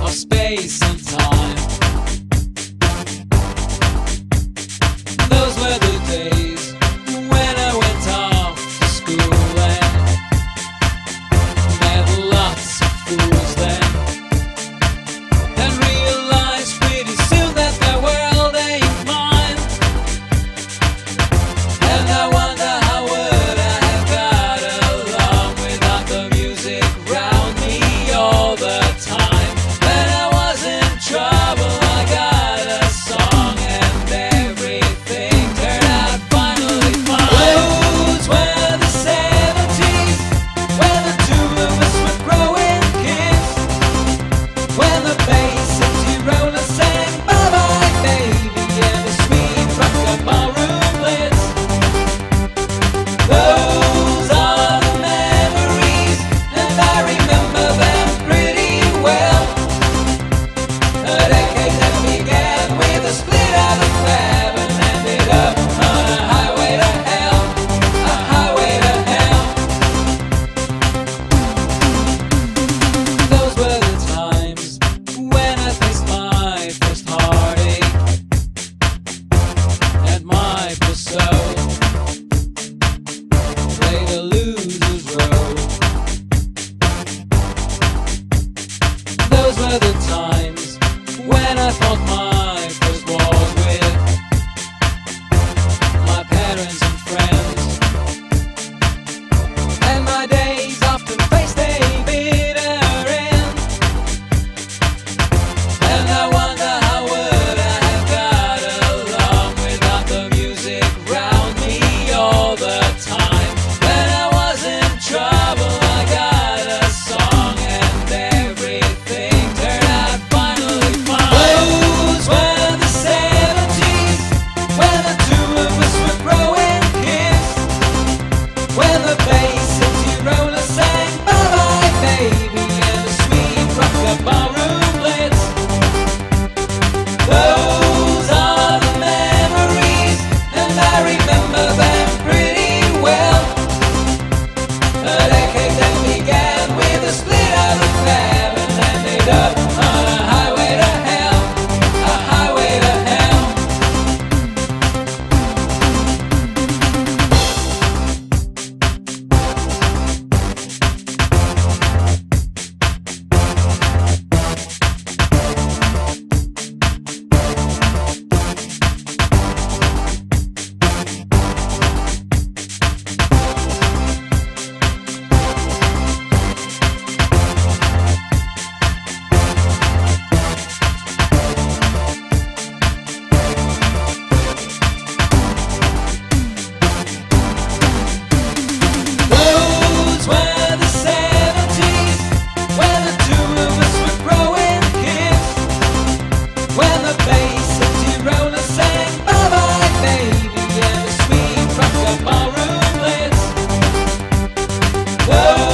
of space Whoa.